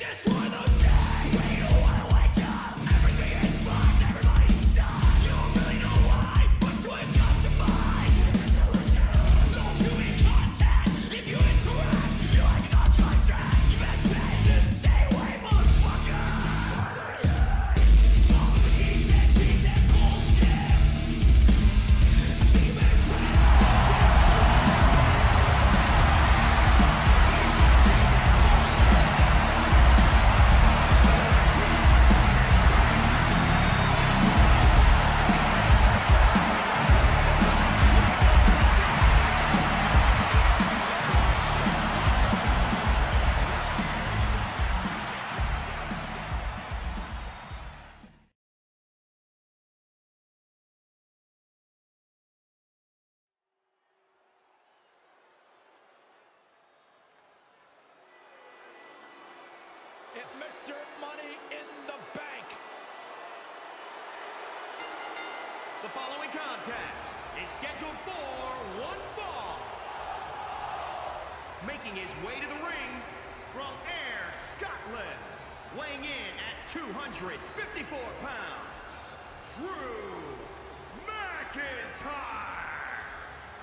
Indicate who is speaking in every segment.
Speaker 1: It's
Speaker 2: for one fall. Making his way to the ring from Ayr Scotland, weighing in at 254 pounds, Drew McIntyre.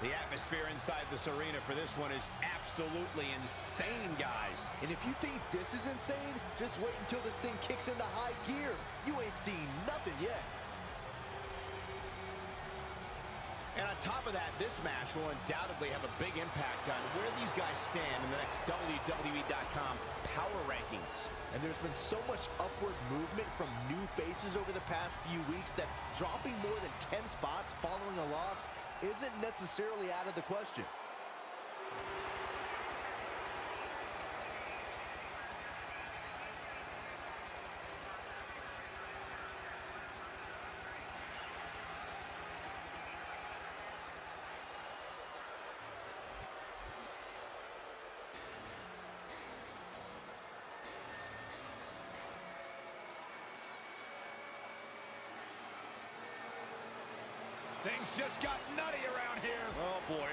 Speaker 1: The atmosphere inside this arena for this one is absolutely insane, guys.
Speaker 3: And if you think this is insane, just wait until this thing kicks into high gear. You ain't seen nothing yet.
Speaker 1: And on top of that, this match will undoubtedly have a big impact on where these guys stand in the next WWE.com power rankings.
Speaker 3: And there's been so much upward movement from new faces over the past few weeks that dropping more than 10 spots following a loss isn't necessarily out of the question.
Speaker 1: Things just got nutty around here.
Speaker 3: Oh, boy.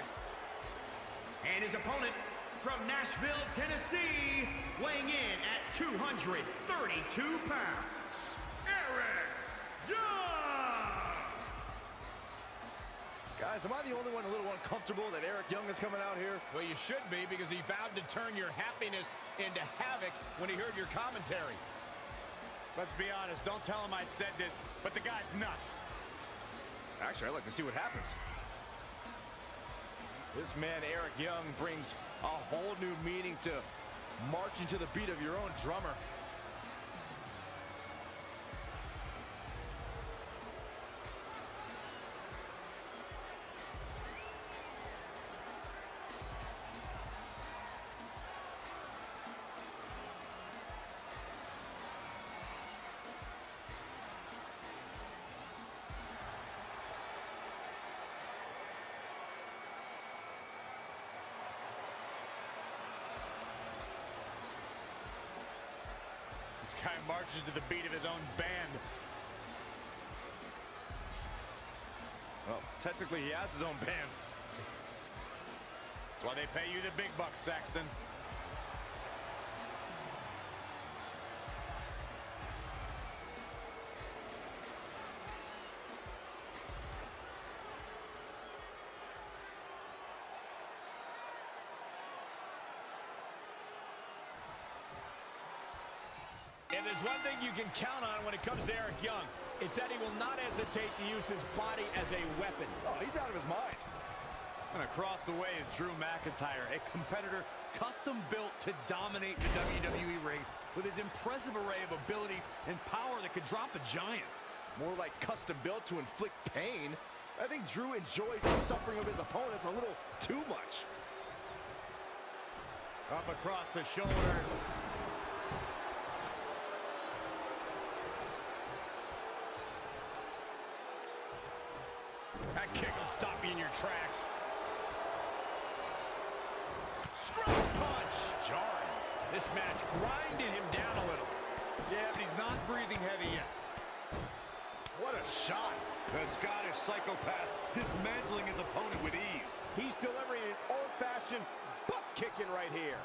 Speaker 2: And his opponent from Nashville, Tennessee, weighing in at 232 pounds, Eric Young!
Speaker 3: Guys, am I the only one a little uncomfortable that Eric Young is coming out here?
Speaker 1: Well, you should be because he vowed to turn your happiness into havoc when he heard your commentary.
Speaker 4: Let's be honest, don't tell him I said this, but the guy's nuts.
Speaker 3: Actually, I'd like to see what happens. This man, Eric Young, brings a whole new meaning to marching to the beat of your own drummer.
Speaker 4: This guy marches to the beat of his own band.
Speaker 3: Well, technically, he has his own band.
Speaker 4: That's why they pay you the big bucks, Saxton.
Speaker 1: If there's one thing you can count on when it comes to Eric Young, it's that he will not hesitate to use his body as a weapon.
Speaker 3: Oh, he's out of his mind.
Speaker 4: And across the way is Drew McIntyre, a competitor custom built to dominate the WWE ring with his impressive array of abilities and power that could drop a giant.
Speaker 3: More like custom built to inflict pain. I think Drew enjoys the suffering of his opponents a little too much.
Speaker 4: Up across the shoulders.
Speaker 1: That kick will stop you in your tracks.
Speaker 4: Strong punch. Jarring. This match grinded him down a little. Yeah, but he's not breathing heavy yet.
Speaker 3: What a shot.
Speaker 4: The Scottish psychopath dismantling his opponent with ease.
Speaker 3: He's delivering an old-fashioned butt kicking right here.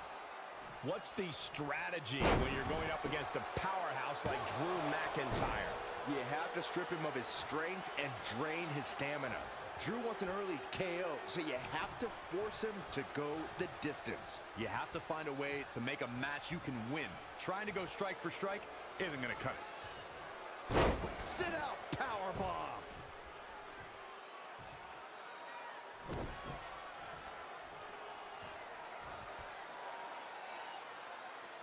Speaker 1: What's the strategy when you're going up against a powerhouse like Drew McIntyre?
Speaker 3: You have to strip him of his strength and drain his stamina. Drew wants an early KO, so you have to force him to go the distance.
Speaker 4: You have to find a way to make a match you can win. Trying to go strike for strike isn't going to cut it.
Speaker 3: Sit out power bomb.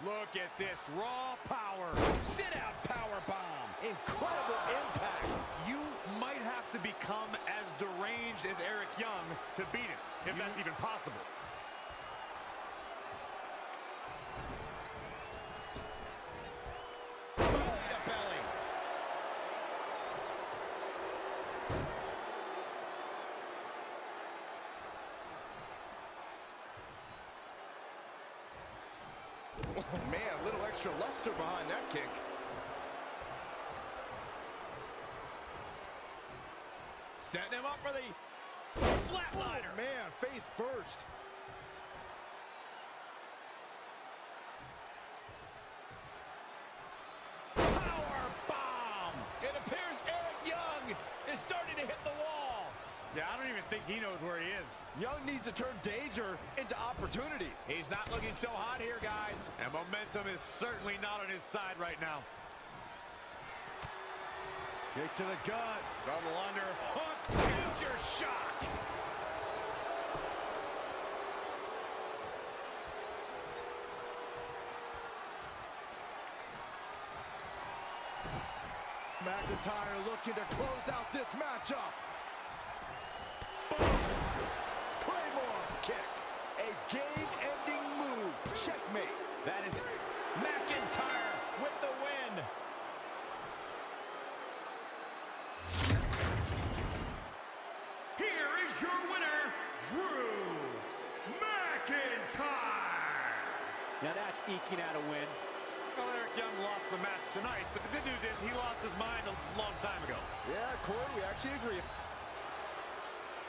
Speaker 4: Look at this raw power.
Speaker 1: Sit out power bomb.
Speaker 3: Incredible impact.
Speaker 4: You might have to become as deranged as Eric Young to beat him, if that's even possible.
Speaker 1: Belly to belly.
Speaker 3: Oh, man, a little extra luster behind that kick.
Speaker 1: Setting him up for the flatliner.
Speaker 3: Oh, man, face first.
Speaker 1: Power bomb. It appears Eric Young is starting to hit the wall.
Speaker 4: Yeah, I don't even think he knows where he is.
Speaker 3: Young needs to turn danger into opportunity.
Speaker 1: He's not looking so hot here, guys.
Speaker 4: And momentum is certainly not on his side right now.
Speaker 3: Kick to the gut.
Speaker 1: Double under hook. Future shock.
Speaker 3: McIntyre looking to close out this matchup. Claymore kick. A game-ending move. Checkmate.
Speaker 1: That is. McIntyre with the
Speaker 5: Now that's eking out a win.
Speaker 4: Well, Eric Young lost the match tonight, but the good news is he lost his mind a long time ago.
Speaker 3: Yeah, Corey, we actually agree.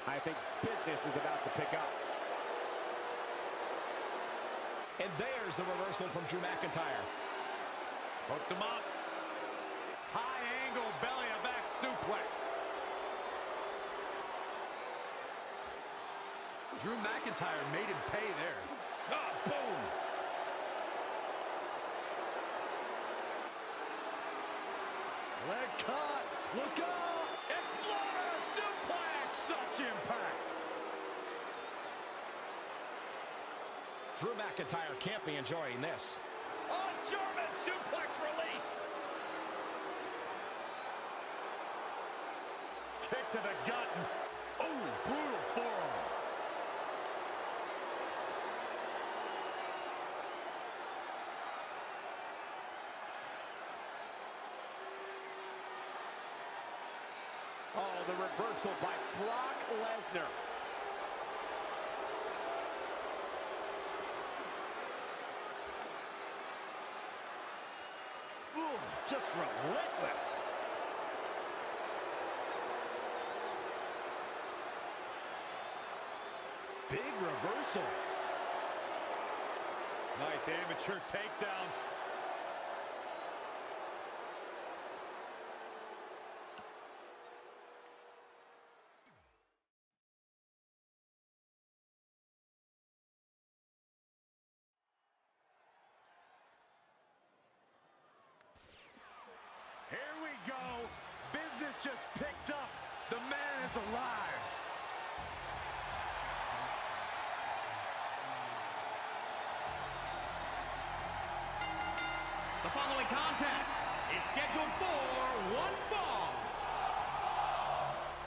Speaker 5: I think business is about to pick up.
Speaker 1: And there's the reversal from Drew McIntyre.
Speaker 4: Hooked him up. High angle belly to back suplex. Drew McIntyre made him pay there.
Speaker 1: Ah, boom.
Speaker 3: Leg cut. Look out.
Speaker 1: Exploder suplex.
Speaker 4: Such impact.
Speaker 1: Drew McIntyre can't be enjoying this. A German suplex release.
Speaker 4: Kick to the gut. Oh, brutal forearm.
Speaker 5: Oh, the reversal by Brock Lesnar.
Speaker 3: Ooh, just relentless. Big reversal.
Speaker 4: Nice amateur takedown.
Speaker 2: Following contest is scheduled for one fall.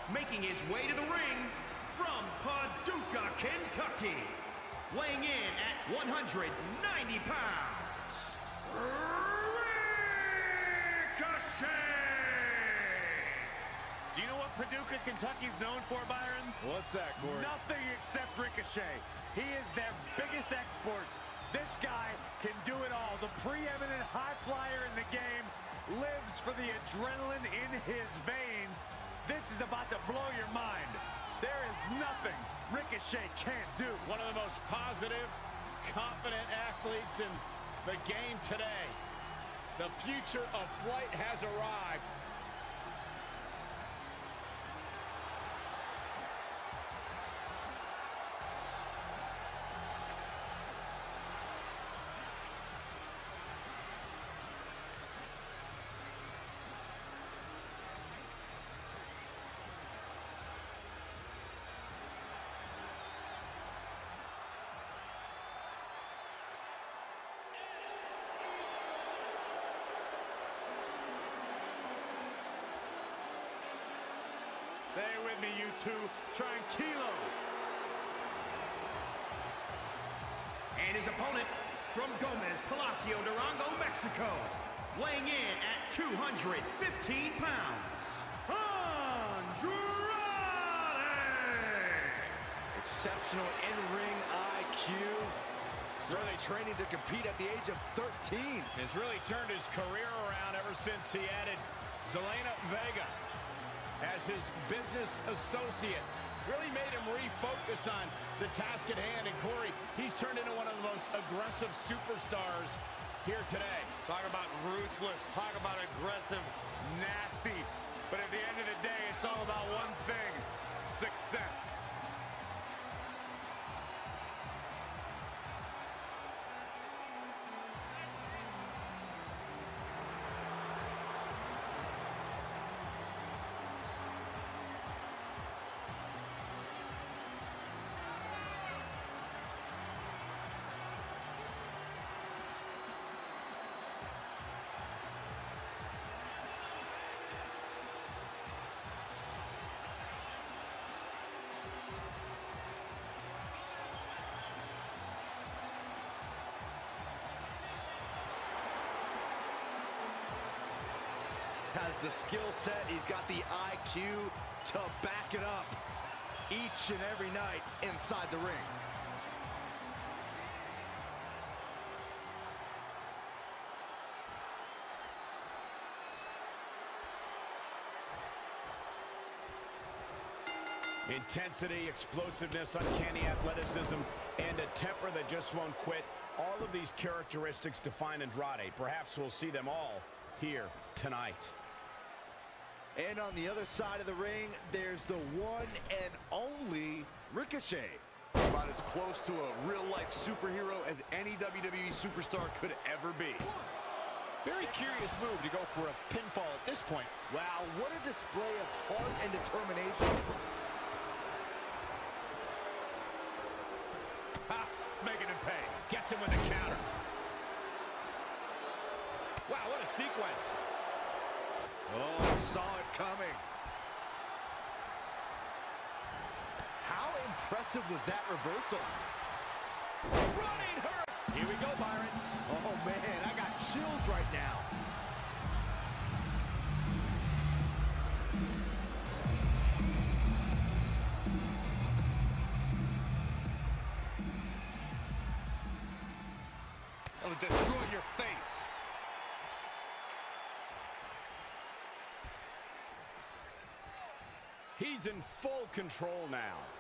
Speaker 2: Making his way to the ring from Paducah, Kentucky. Weighing in at 190 pounds. Ricochet!
Speaker 4: Do you know what Paducah, Kentucky's known for, Byron?
Speaker 3: What's that, Corey?
Speaker 4: Nothing except Ricochet. He is their biggest export. This guy can do it all. The preeminent high flyer in the game lives for the adrenaline in his veins. This is about to blow your mind. There is nothing Ricochet can't do.
Speaker 1: One of the most positive, confident athletes in the game today. The future of flight has arrived.
Speaker 4: Say it with me, you two. Tranquilo.
Speaker 2: And his opponent from Gomez, Palacio Durango, Mexico, weighing in at 215 pounds, Andrade!
Speaker 3: Exceptional in-ring IQ. Really training to compete at the age of 13.
Speaker 1: Has really turned his career around ever since he added Zelina Vega as his business associate. Really made him refocus on the task at hand. And Corey, he's turned into one of the most aggressive superstars here today.
Speaker 4: Talk about ruthless. Talk about aggressive, nasty. But at the end of the day, it's all about one thing. Success.
Speaker 3: The skill set, he's got the IQ to back it up each and every night inside the ring.
Speaker 1: Intensity, explosiveness, uncanny athleticism, and a temper that just won't quit. All of these characteristics define Andrade. Perhaps we'll see them all here tonight.
Speaker 3: And on the other side of the ring, there's the one and only Ricochet.
Speaker 6: About as close to a real-life superhero as any WWE superstar could ever be.
Speaker 1: Very curious move to go for a pinfall at this point.
Speaker 3: Wow, what a display of heart and determination.
Speaker 1: Ha! Making him pay. Gets him with the counter. Wow, what a sequence.
Speaker 3: Oh, saw it coming. How impressive was that reversal? Running her.
Speaker 1: Here we go, Byron.
Speaker 3: Oh, man, I got chills right now.
Speaker 6: It'll destroy your face.
Speaker 1: He's in full control now.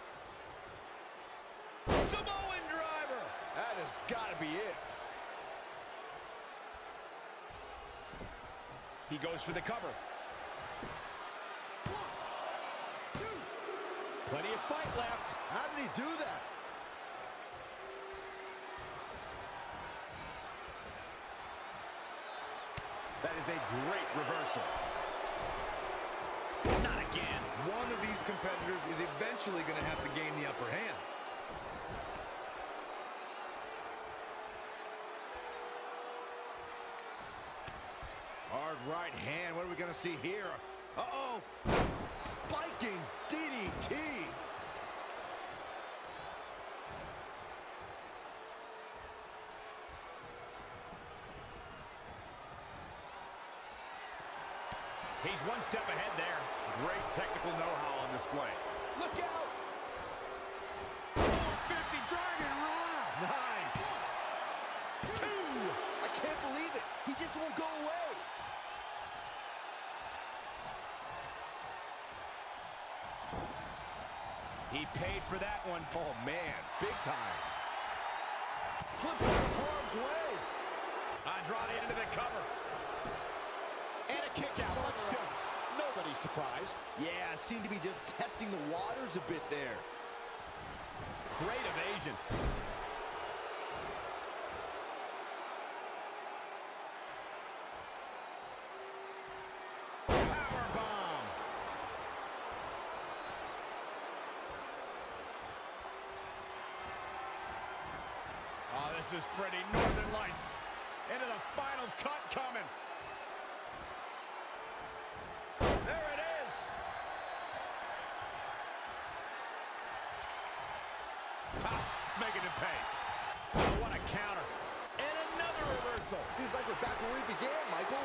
Speaker 3: Has got to be it.
Speaker 1: He goes for the cover. Plenty of fight left.
Speaker 3: How did he do that?
Speaker 6: That is a great reversal.
Speaker 1: Not again.
Speaker 6: One of these competitors is eventually going to have to gain the upper hand.
Speaker 3: Hard right hand. What are we going to see here? Uh-oh. Spiking DDT.
Speaker 1: He's one step ahead there.
Speaker 6: Great technical know-how on display.
Speaker 3: Look out.
Speaker 4: 50 Dragon Rana.
Speaker 3: Nice. Two. I can't believe it. He just won't go away.
Speaker 1: He paid for that one.
Speaker 3: Oh, man. Big time. slips out of harm's way.
Speaker 1: Andrade into the cover.
Speaker 5: And a kick out. Much to nobody's surprised.
Speaker 3: Yeah, seemed to be just testing the waters a bit there.
Speaker 1: Great evasion. Powerbomb. Oh, this is pretty. Northern Lights into the final cut coming. There it is. Making him pay. Oh, what a counter.
Speaker 3: And another reversal. Seems like we're back where we began, Michael.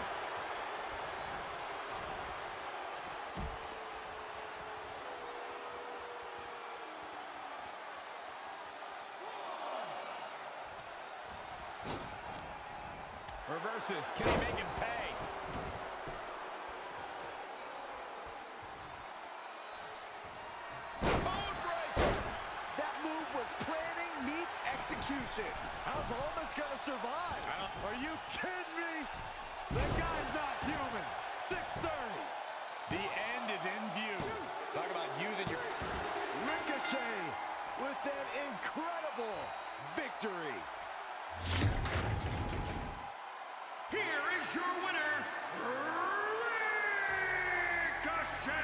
Speaker 1: Reverses. Can he make him pay?
Speaker 3: That move was planning meets execution. How's Almas gonna survive?
Speaker 4: Are you kidding me? The guy's not human. 630.
Speaker 1: The end is in view. Talk about using your...
Speaker 3: Ricochet with an incredible victory.
Speaker 2: Ricochet!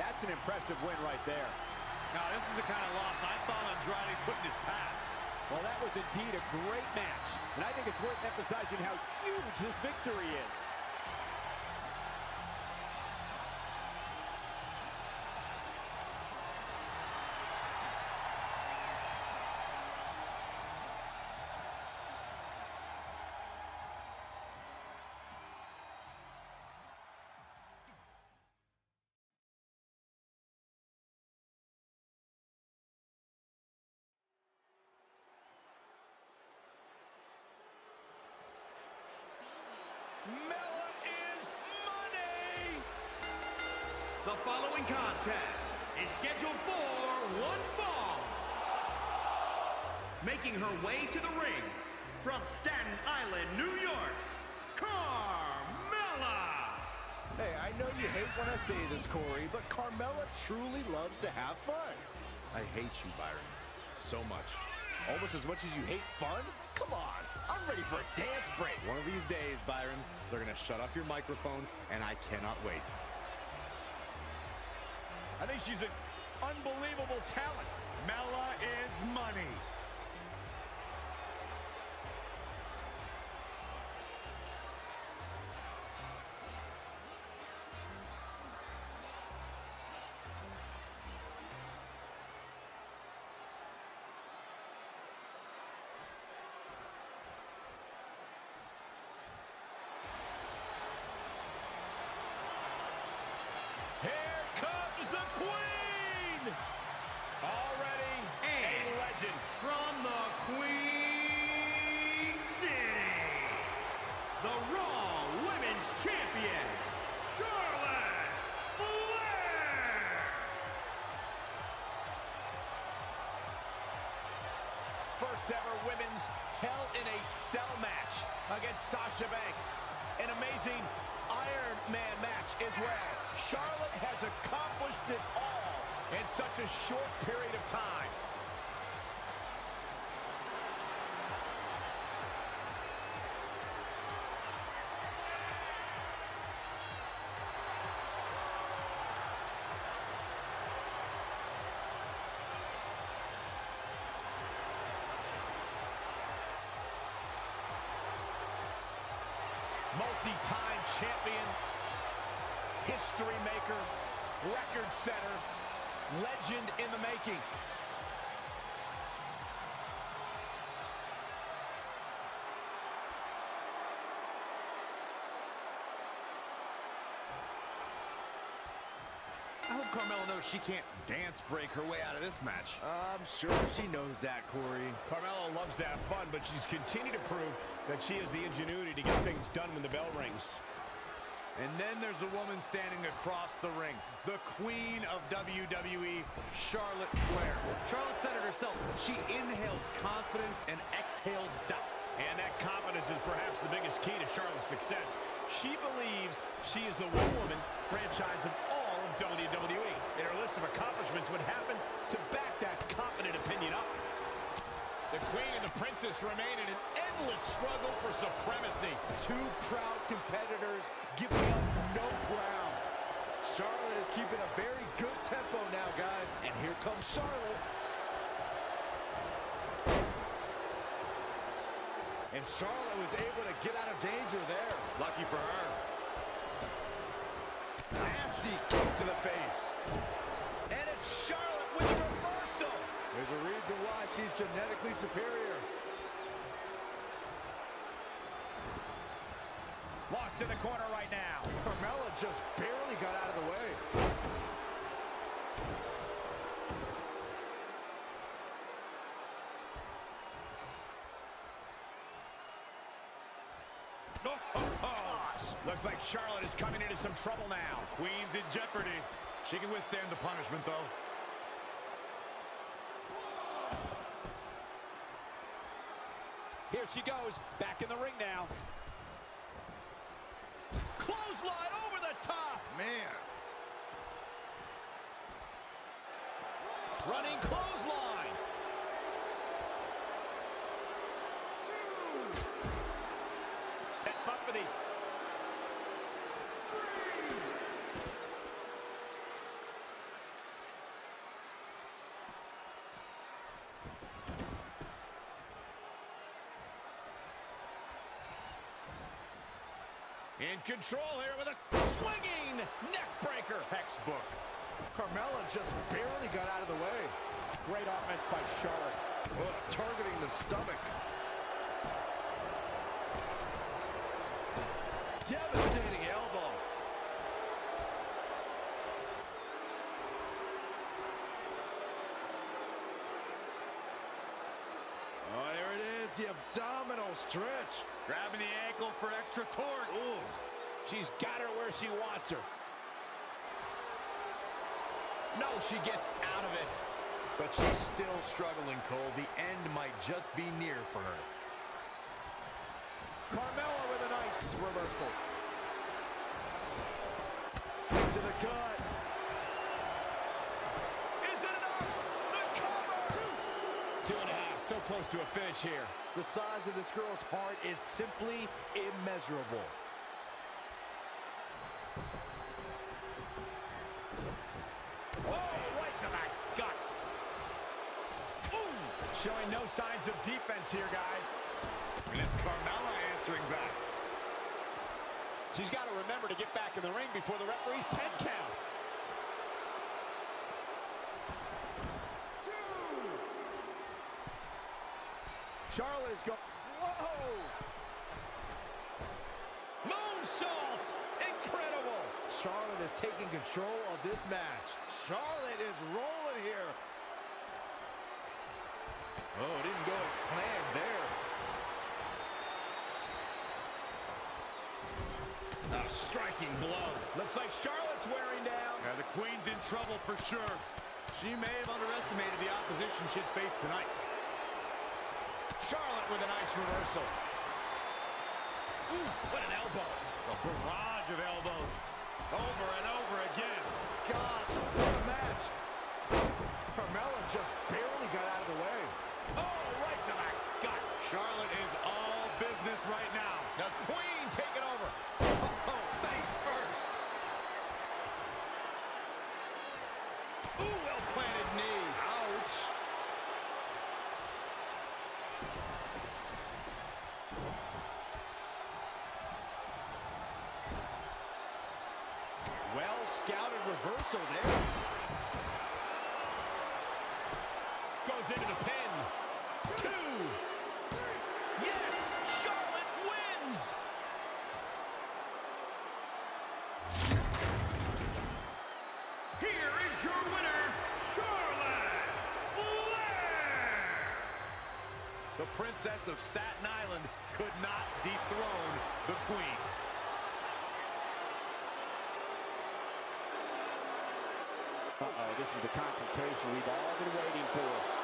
Speaker 5: That's an impressive win right there.
Speaker 4: Now, this is the kind of loss I thought Andrade put in his past.
Speaker 5: Well, that was indeed a great match. And I think it's worth emphasizing how huge this victory is.
Speaker 2: Contest is scheduled for one fall. Making her way to the ring from Staten Island, New York, Carmella!
Speaker 3: Hey, I know you hate when I say this, Corey, but Carmella truly loves to have fun.
Speaker 6: I hate you, Byron. So much.
Speaker 3: Almost as much as you hate fun? Come on, I'm ready for a dance break.
Speaker 6: One of these days, Byron, they're to shut off your microphone, and I cannot wait.
Speaker 1: I think she's an unbelievable talent.
Speaker 4: Mella is money.
Speaker 1: As well. Charlotte has accomplished it all in such a short period of time. multi-time champion, history maker, record setter, legend in the making.
Speaker 6: I hope Carmella knows she can't dance break her way out of this match.
Speaker 3: I'm sure she knows that, Corey.
Speaker 1: Carmella loves to have fun, but she's continued to prove that she has the ingenuity to get things done when the bell rings.
Speaker 4: And then there's a woman standing across the ring, the queen of WWE, Charlotte Flair. Charlotte said it herself, she inhales confidence and exhales doubt.
Speaker 1: And that confidence is perhaps the biggest key to Charlotte's success. She believes she is the one woman franchise of all of WWE. And her list of accomplishments would happen to back that confident opinion up. The Queen and the Princess remain in an endless struggle for supremacy.
Speaker 3: Two proud competitors giving up no ground. Charlotte is keeping a very good tempo now, guys. And here comes Charlotte. And Charlotte was able to get out of danger there.
Speaker 4: Lucky for her.
Speaker 3: Nasty kick to the face.
Speaker 1: And it's Charlotte
Speaker 3: she's genetically superior.
Speaker 1: Lost in the corner right now.
Speaker 3: Carmella just barely got out of the way.
Speaker 1: Oh, oh, oh. Looks like Charlotte is coming into some trouble now.
Speaker 4: Queen's in jeopardy. She can withstand the punishment, though.
Speaker 2: She goes, back in the ring now.
Speaker 1: Clothesline over the top.
Speaker 4: Man.
Speaker 1: Running clothesline. Set up for the... In control here with a swinging neck breaker.
Speaker 4: Textbook.
Speaker 3: Carmella just barely got out of the way.
Speaker 2: Great offense by Charlotte.
Speaker 3: Oh, targeting the stomach. Devastating elbow. Oh, there it is, the abdominal stretch.
Speaker 4: Grabbing the ankle for extra torque.
Speaker 1: Ooh, she's got her where she wants her. No, she gets out of it.
Speaker 4: But she's still struggling, Cole. The end might just be near for her.
Speaker 2: Carmella with a nice reversal.
Speaker 3: To the gut.
Speaker 1: Is it enough? The cover! Two and a half, so close to a finish here.
Speaker 3: The size of this girl's heart is simply immeasurable.
Speaker 1: Oh, right to the gut. Ooh, showing no signs of defense here, guys.
Speaker 4: And it's Carmella answering back.
Speaker 2: She's got to remember to get back in the ring before the referee's 10 count. Charlotte is going. Whoa!
Speaker 1: Moonsault! Incredible!
Speaker 3: Charlotte is taking control of this match. Charlotte is rolling here. Oh, it didn't go as planned there.
Speaker 1: A striking blow. Looks like Charlotte's wearing down.
Speaker 4: Yeah, the Queen's in trouble for sure. She may have underestimated the opposition she'd face tonight.
Speaker 1: Charlotte with a nice reversal. Ooh, what an elbow.
Speaker 4: A barrage of elbows. Over and over again.
Speaker 3: Gosh, what a match. Carmella just barely got out of the way.
Speaker 1: Oh, right to the gut.
Speaker 4: Charlotte is all business right now.
Speaker 1: The Queen
Speaker 4: princess of Staten Island could not dethrone the queen.
Speaker 5: Uh-oh, this is the confrontation we've all been waiting for.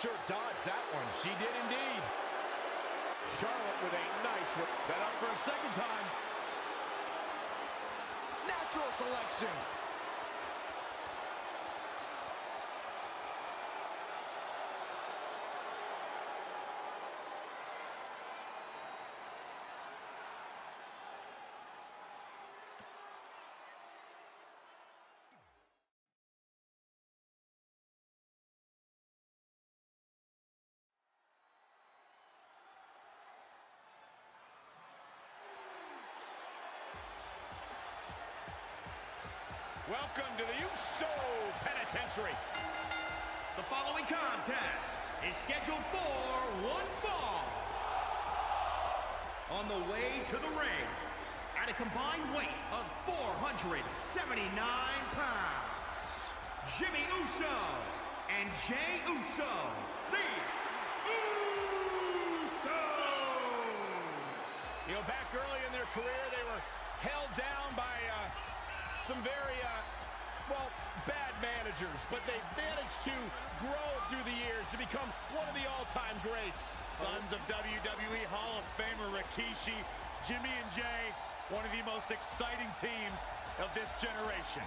Speaker 1: Sure dodged that one. She did indeed.
Speaker 5: Charlotte with a nice one.
Speaker 1: Set up for a second time. Natural selection. Welcome to the USO Penitentiary.
Speaker 2: The following contest is scheduled for one fall. On the way to the ring, at a combined weight of 479 pounds, Jimmy Uso and Jey Uso,
Speaker 1: managers, but they've managed to grow through the years to become one of the all-time greats.
Speaker 4: Sons of WWE Hall of Famer Rikishi, Jimmy and Jey, one of the most exciting teams of this generation.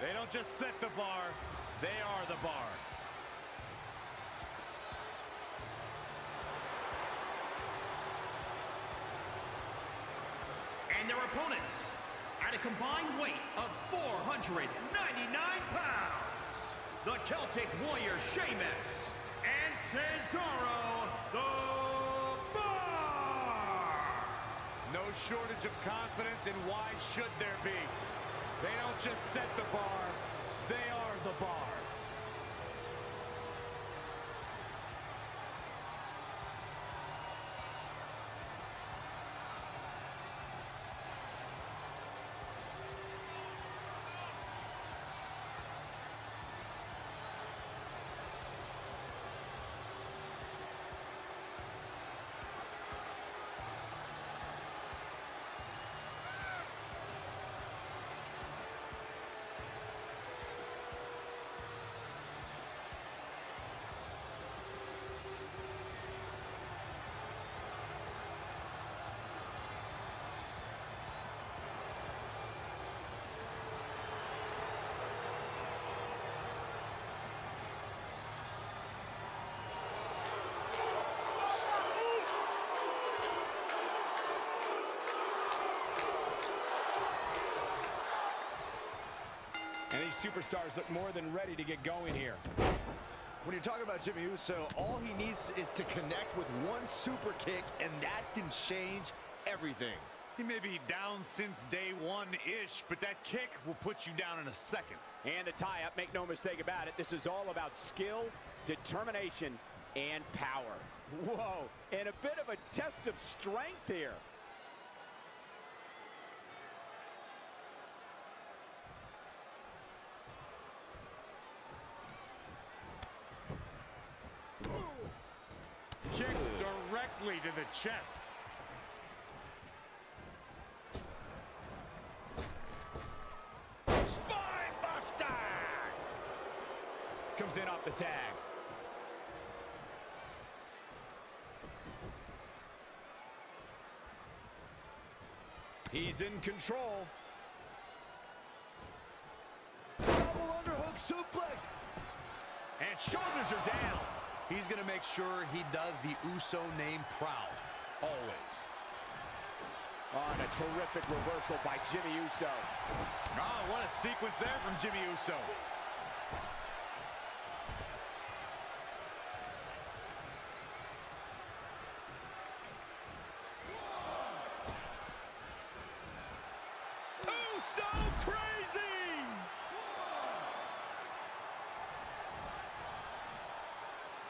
Speaker 4: They don't just set the bar, they are the bar.
Speaker 2: And their opponents, at a combined weight of 499 pounds, the Celtic Warrior Sheamus and Cesaro the Bar!
Speaker 4: No shortage of confidence, and why should there be? They don't just set the bar, they are the bar.
Speaker 1: These superstars look more than ready to get going here.
Speaker 3: When you're talking about Jimmy Uso, all he needs is to connect with one super kick, and that can change everything.
Speaker 4: He may be down since day one-ish, but that kick will put you down in a second.
Speaker 5: And the tie-up, make no mistake about it, this is all about skill, determination, and power. Whoa, and a bit of a test of strength here.
Speaker 4: chest.
Speaker 1: Spine buster!
Speaker 5: Comes in off the tag.
Speaker 1: He's in control.
Speaker 3: Double underhook suplex.
Speaker 7: And shoulders are down.
Speaker 4: He's going to make sure he does the Uso name proud. Always.
Speaker 1: On a terrific reversal by Jimmy Uso.
Speaker 4: Oh, what a sequence there from Jimmy Uso.
Speaker 7: Oh, Uso crazy!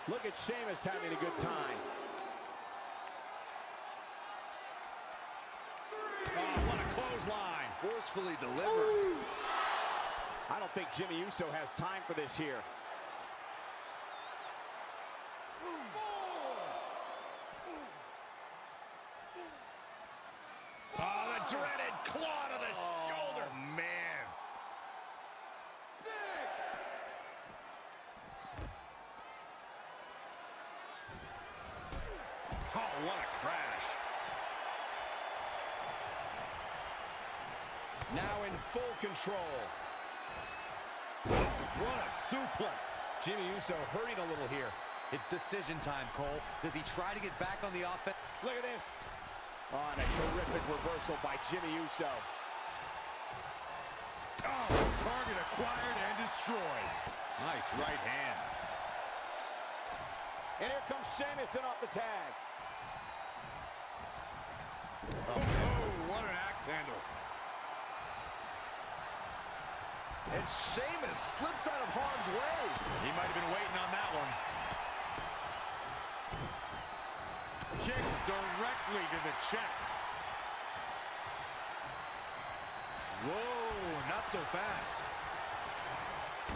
Speaker 1: Look at Sheamus having a good time.
Speaker 3: Forcefully delivered.
Speaker 1: I don't think Jimmy Uso has time for this here.
Speaker 7: Oh, the dreaded claw to the oh, shoulder.
Speaker 4: man. Oh, what a crash.
Speaker 1: Now in full control.
Speaker 4: What a suplex.
Speaker 7: Jimmy Uso hurting a little here.
Speaker 4: It's decision time, Cole. Does he try to get back on the offense?
Speaker 1: Look at this. On a terrific reversal by Jimmy Uso.
Speaker 4: Oh, target acquired and destroyed. Nice right hand.
Speaker 1: And here comes Sheamus off the tag.
Speaker 4: Oh, oh, what an axe handle.
Speaker 3: And Sheamus slips out of harm's way.
Speaker 4: He might have been waiting on that one. Kicks directly to the chest. Whoa, not so fast.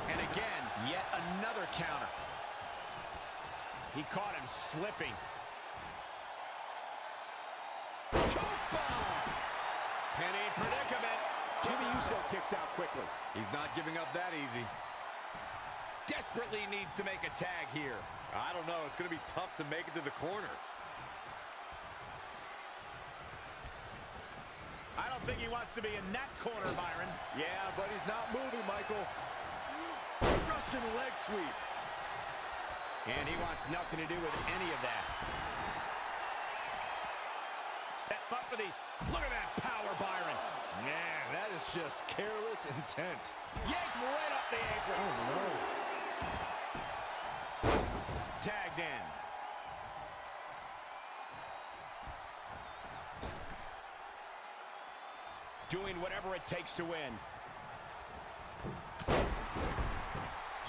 Speaker 1: And again, yet another counter. He caught him slipping. Choke bomb! Penny predicament. Jimmy Uso kicks out quickly.
Speaker 4: He's not giving up that easy.
Speaker 7: Desperately needs to make a tag here.
Speaker 4: I don't know. It's going to be tough to make it to the corner.
Speaker 7: I don't think he wants to be in that corner, Byron.
Speaker 3: Yeah, but he's not moving, Michael. Russian leg sweep.
Speaker 1: And he wants nothing to do with any of that.
Speaker 7: Set up for the... Look at that power, Byron.
Speaker 3: Man, that is just careless intent.
Speaker 1: Yanked right up the apron.
Speaker 3: Oh, no.
Speaker 1: Tagged in. Doing whatever it takes to win.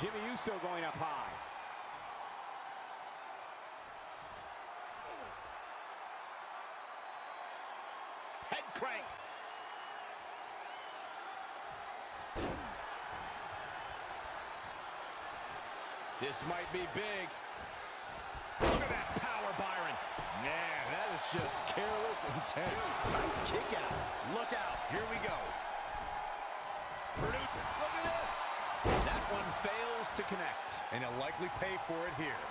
Speaker 1: Jimmy Uso going up high.
Speaker 7: Head crank.
Speaker 1: This might be big.
Speaker 7: Look at that power, Byron.
Speaker 3: Man, that is just careless intent. Nice kick out.
Speaker 4: Look out. Here we go.
Speaker 1: Purdue, look at this. That one fails to connect.
Speaker 4: And he'll likely pay for it here.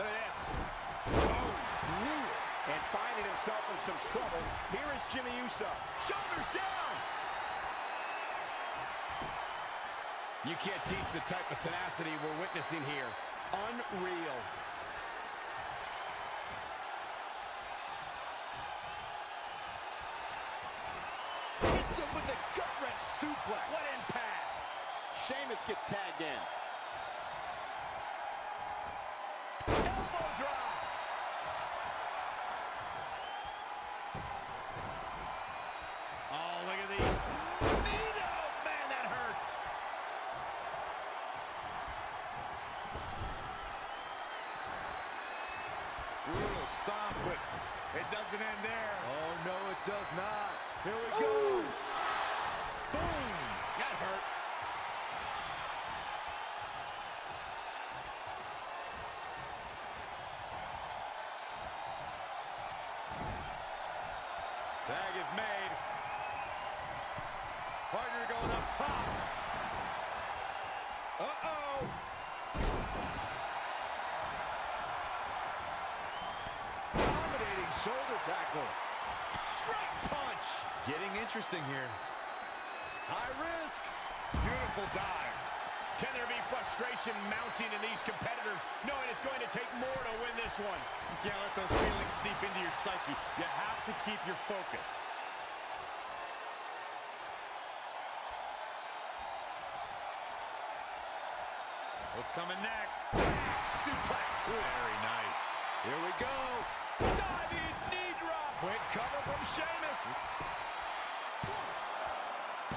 Speaker 1: Look at this. Oh, it. And finding himself in some trouble, here is Jimmy Uso. Shoulders down. You can't teach the type of tenacity we're witnessing here. Unreal.
Speaker 3: Hits him with a gut-wrench suplex.
Speaker 1: What impact! Sheamus gets tagged in. Elbow drop!
Speaker 7: Oh, look at the... Nino! Man, that hurts.
Speaker 4: Brutal stomp, but it doesn't end there.
Speaker 3: Oh, no, it does not. Here we go.
Speaker 7: Boom! That hurt.
Speaker 4: Tag is made. Partner going up top.
Speaker 3: Uh-oh. Dominating shoulder tackle.
Speaker 7: Straight punch.
Speaker 4: Getting interesting here.
Speaker 3: High risk.
Speaker 4: Beautiful Beautiful dive.
Speaker 1: Can there be frustration mounting in these competitors, knowing it's going to take more to win this one?
Speaker 4: You can't let those feelings seep into your psyche. You have to keep your focus. What's coming next?
Speaker 1: Suplex.
Speaker 4: Very nice.
Speaker 1: Here we go. Diving knee drop. Quick cover from Sheamus.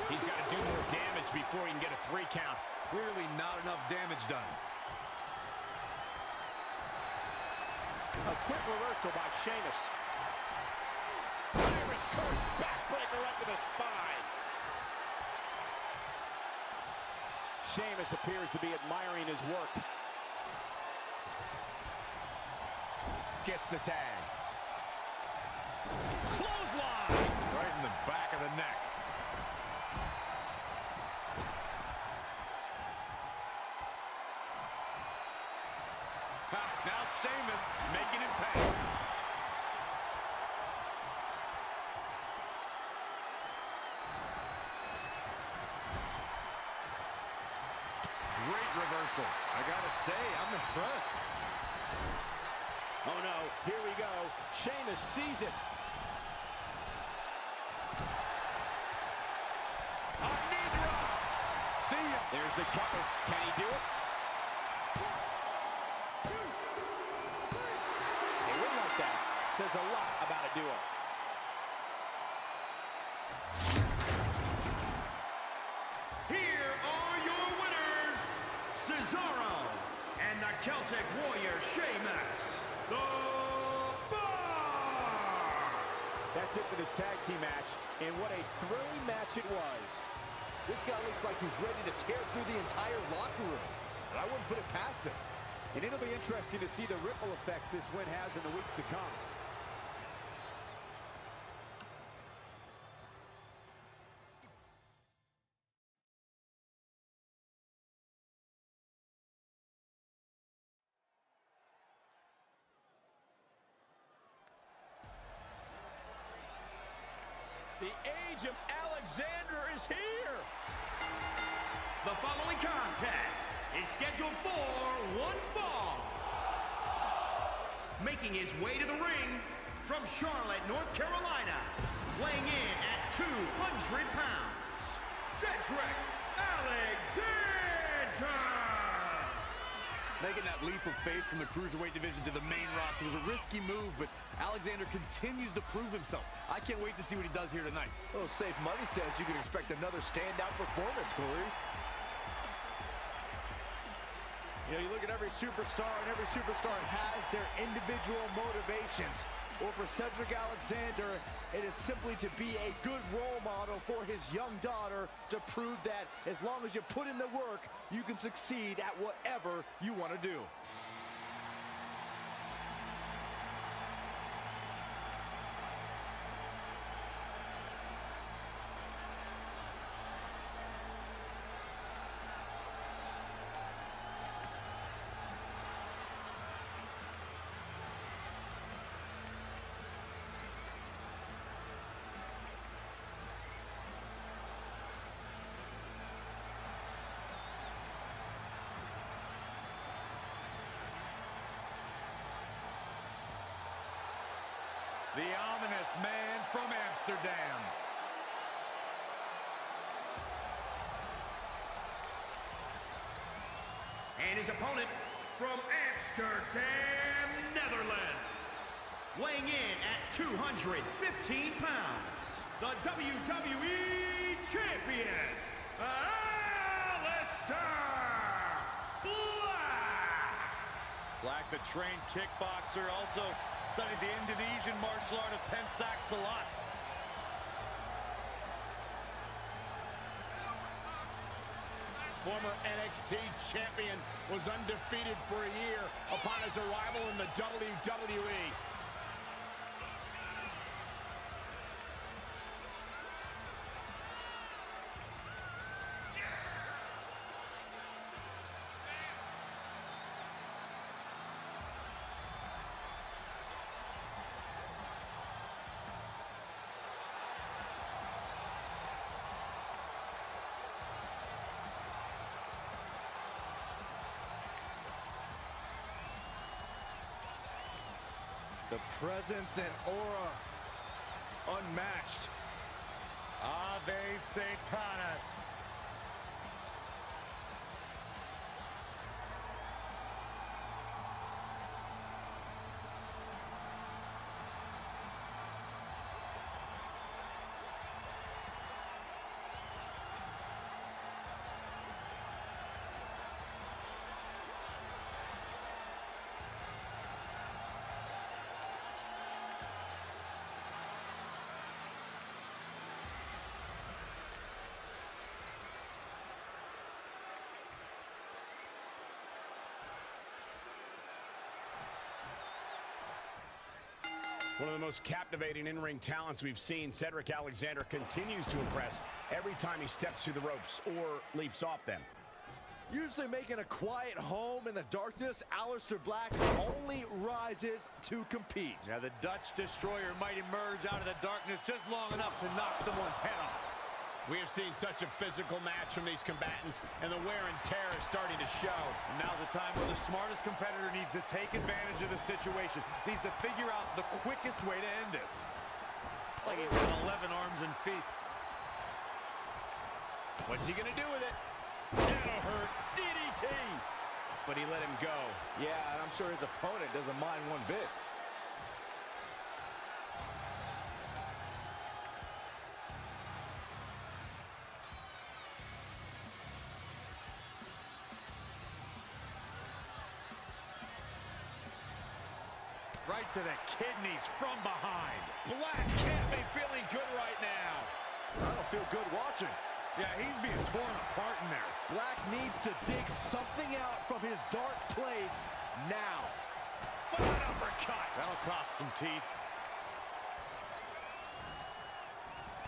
Speaker 1: He's got to do more damage before he can get a three count.
Speaker 6: Clearly not enough damage done.
Speaker 1: A quick reversal by Sheamus. Irish curse backbreaker up to the spine. Sheamus appears to be admiring his work. Gets the tag. Clothesline!
Speaker 4: Right in the back of the neck. Ha, now Sheamus making him pay. Great reversal. I gotta say, I'm impressed.
Speaker 1: Oh no, here we go. Sheamus sees it. A knee drop.
Speaker 4: See ya.
Speaker 1: There's the cover. Can he do it? A win like that says a lot about a duo.
Speaker 2: Here are your winners, Cesaro and the Celtic Warrior Sheamus, the Bar.
Speaker 1: That's it for this tag team match, and what a thrilling match it was.
Speaker 3: This guy looks like he's ready to tear through the entire locker room. I wouldn't put it past him.
Speaker 1: And it'll be interesting to see the ripple effects this win has in the weeks to come.
Speaker 2: From
Speaker 6: the Cruiserweight division to the main roster It was a risky move, but Alexander continues to prove himself. I can't wait to see what he does here tonight.
Speaker 3: Well, Safe Money says you can expect another standout performance, Corey.
Speaker 4: You know, you look at every superstar, and every superstar has their individual motivations. Well, for Cedric Alexander, it is simply to be a good role model for his young daughter to prove that as long as you put in the work, you can succeed at whatever you want to do. The ominous man from Amsterdam.
Speaker 2: And his opponent from Amsterdam, Netherlands. Weighing in at 215 pounds, the WWE Champion, Aleister Black.
Speaker 4: Black's a trained kickboxer, also studied the Indonesian martial art of Pencak Silat.
Speaker 1: Former NXT champion was undefeated for a year upon his arrival in the WWE.
Speaker 6: The presence and aura unmatched.
Speaker 4: Ave Satanas.
Speaker 1: One of the most captivating in-ring talents we've seen, Cedric Alexander continues to impress every time he steps through the ropes or leaps off them.
Speaker 3: Usually making a quiet home in the darkness, Aleister Black only rises to compete.
Speaker 4: Now the Dutch Destroyer might emerge out of the darkness just long enough to knock someone's head off.
Speaker 1: We have seen such a physical match from these combatants, and the wear and tear is starting to show.
Speaker 6: Now the time where the smartest competitor needs to take advantage of the situation. Needs to figure out the quickest way to end this.
Speaker 4: Like he's got 11 arms and feet.
Speaker 1: What's he going to do with it? That'll hurt. DDT! But he let him go.
Speaker 3: Yeah, and I'm sure his opponent doesn't mind one bit.
Speaker 4: Right to the kidneys from behind.
Speaker 1: Black can't be feeling good right now.
Speaker 3: I don't feel good watching.
Speaker 4: Yeah, he's being torn apart in there.
Speaker 3: Black needs to dig something out from his dark place now.
Speaker 1: What an uppercut!
Speaker 4: That'll cost some teeth.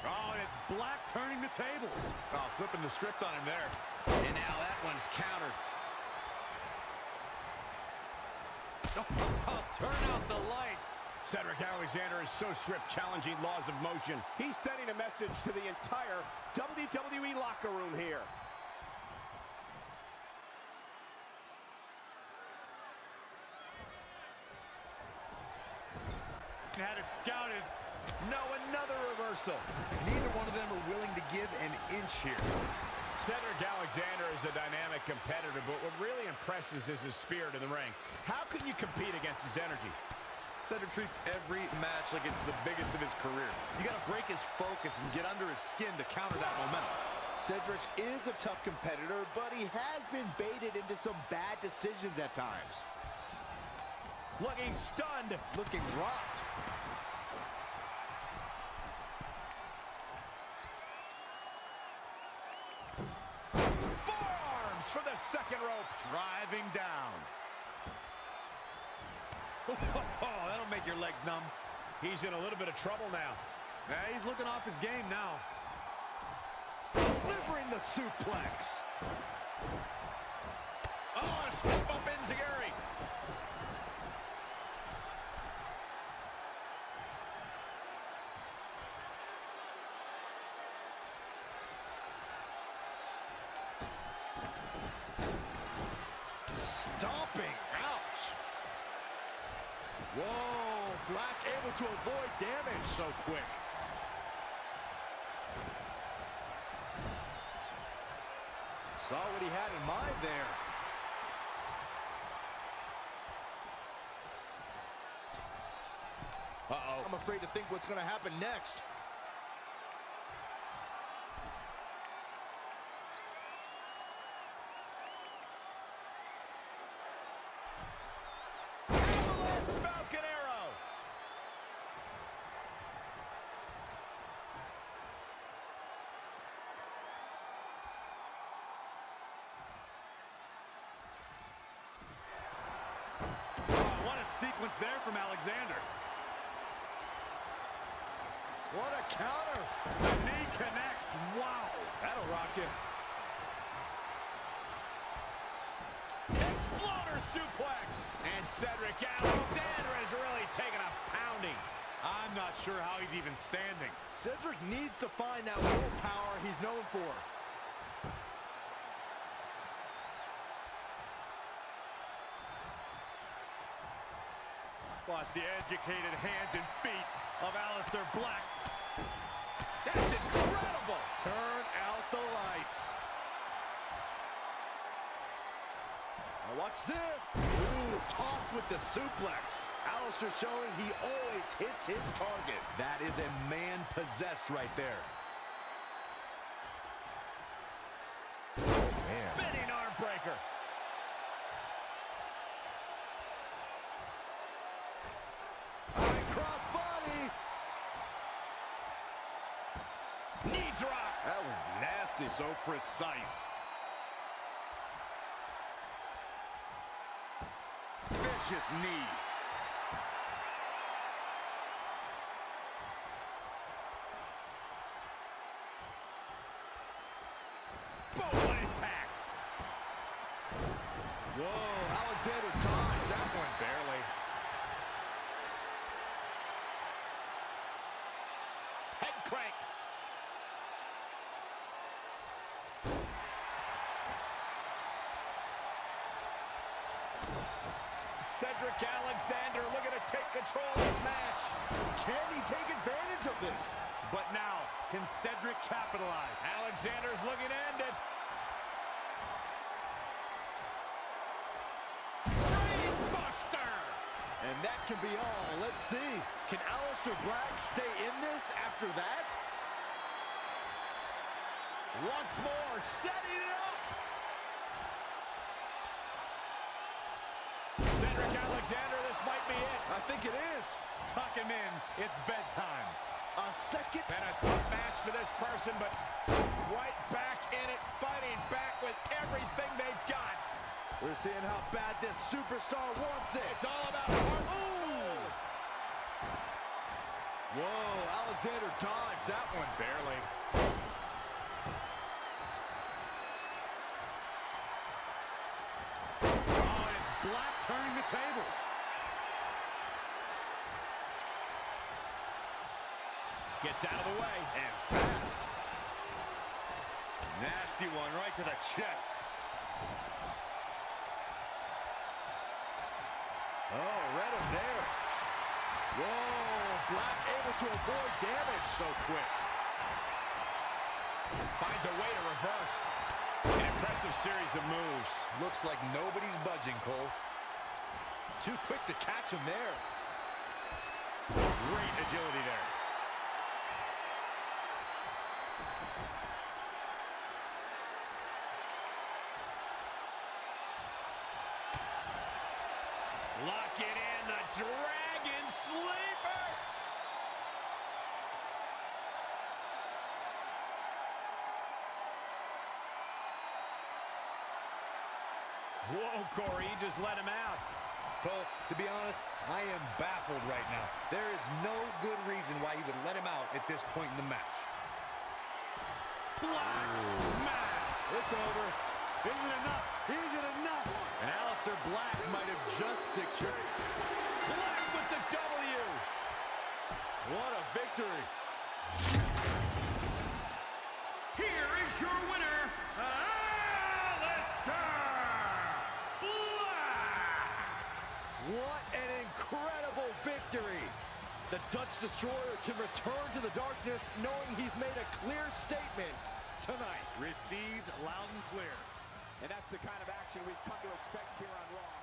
Speaker 4: Oh, and it's Black turning the tables.
Speaker 6: Oh, flipping the script on him there.
Speaker 1: And now that one's countered.
Speaker 4: Oh, turn out the lights.
Speaker 1: Cedric Alexander is so swift challenging laws of motion. He's sending a message to the entire WWE locker room here.
Speaker 4: Had it scouted.
Speaker 3: No, another reversal. Neither one of them are willing to give an inch here.
Speaker 1: Cedric Alexander is a dynamic competitor, but what really impresses is his spirit in the ring. How can you compete against his energy?
Speaker 6: Cedric treats every match like it's the biggest of his career. You got to break his focus and get under his skin to counter that momentum.
Speaker 3: Cedric is a tough competitor, but he has been baited into some bad decisions at times.
Speaker 1: Looking stunned.
Speaker 3: Looking rocked.
Speaker 1: Forearms for the second rope.
Speaker 4: Driving down. Oh, that'll make your legs numb.
Speaker 1: He's in a little bit of trouble now.
Speaker 4: Yeah, he's looking off his game now.
Speaker 3: Delivering the suplex.
Speaker 1: Oh, a step up Enziguri.
Speaker 3: Stomping. Ouch. Whoa. Black able to avoid damage so quick. Saw what he had in mind there.
Speaker 1: Uh-oh.
Speaker 3: I'm afraid to think what's going to happen next.
Speaker 1: Avalanche Falcon Arrow.
Speaker 4: Oh, what a sequence there from Alexander.
Speaker 3: What a counter.
Speaker 4: The knee connects. Wow.
Speaker 3: That'll rock him.
Speaker 1: Exploder suplex. And Cedric Alexander has really taken a pounding.
Speaker 4: I'm not sure how he's even standing.
Speaker 3: Cedric needs to find that willpower he's known for.
Speaker 4: Watch the educated hands and feet of Aleister Black.
Speaker 6: That's incredible.
Speaker 3: Turn out the lights. Now watch this. Ooh, tossed with the suplex. Aleister showing he always hits his target.
Speaker 6: That is a man possessed right there.
Speaker 3: Man.
Speaker 4: Spinning arm breaker.
Speaker 3: High cross body.
Speaker 1: Knee drop.
Speaker 3: That was nasty.
Speaker 4: So precise. Vicious knee. Boom, what impact. Whoa, Alexander dodged that one barely.
Speaker 1: Head crank. Cedric Alexander looking to take control of this match.
Speaker 3: Can he take advantage of this?
Speaker 4: But now, can Cedric capitalize?
Speaker 1: Alexander's looking to end it. Brainbuster.
Speaker 3: And that can be all. Let's see. Can Aleister Black stay in this after that?
Speaker 1: Once more, setting it up. Cedric Alexander, this might be it.
Speaker 3: I think it is.
Speaker 4: Tuck him in. It's bedtime.
Speaker 3: A second.
Speaker 1: Been a tough match for this person, but right back in it, fighting back with everything they've got.
Speaker 3: We're seeing how bad this superstar wants it.
Speaker 1: It's all about heart.
Speaker 4: Whoa, Alexander dodged that one barely. Oh, and it's Black turning the tables.
Speaker 1: Gets out of the way.
Speaker 4: And fast. Nasty one right to the chest. Oh, read him there. Whoa, Black able to avoid damage so quick.
Speaker 1: Finds a way to reverse. An impressive series of moves.
Speaker 6: Looks like nobody's budging, Cole.
Speaker 3: Too quick to catch him there.
Speaker 4: Great agility there.
Speaker 1: Lock it in, the Dragon Sleeper. Whoa, Corey, he just let him out.
Speaker 6: Cole, to be honest, I am baffled right now. There is no good reason why he would let him out at this point in the match.
Speaker 4: Black mass. It's over. Is it enough? Is it enough? And Aleister Black might have just secured.
Speaker 1: Black with the W.
Speaker 4: What a victory.
Speaker 3: The Dutch Destroyer can return to the darkness knowing he's made a clear statement tonight.
Speaker 4: Receives loud and clear.
Speaker 5: And that's the kind of action we've come to expect here on Raw.